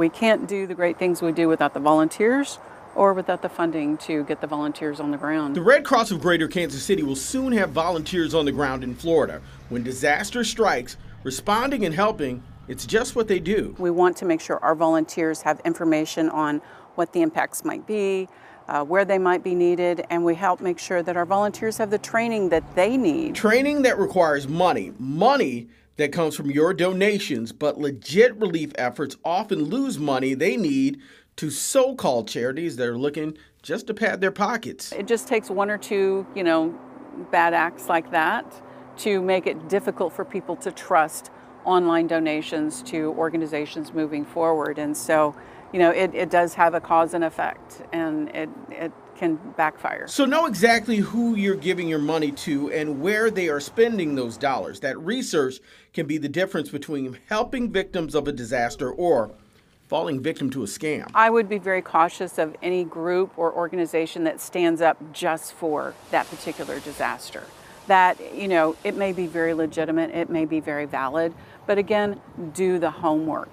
We can't do the great things we do without the volunteers or without the funding to get the volunteers on the ground. The Red Cross of Greater Kansas City will soon have volunteers on the ground in Florida. When disaster strikes, responding and helping, it's just what they do. We want to make sure our volunteers have information on what the impacts might be, uh, where they might be needed, and we help make sure that our volunteers have the training that they need. Training that requires money, money that comes from your donations, but legit relief efforts often lose money they need to so called charities that are looking just to pad their pockets. It just takes one or two, you know, bad acts like that to make it difficult for people to trust online donations to organizations moving forward. And so, you know, it, it does have a cause and effect and it, it can backfire. So, know exactly who you're giving your money to and where they are spending those dollars. That research can be the difference between helping victims of a disaster or falling victim to a scam. I would be very cautious of any group or organization that stands up just for that particular disaster. That, you know, it may be very legitimate, it may be very valid, but again, do the homework.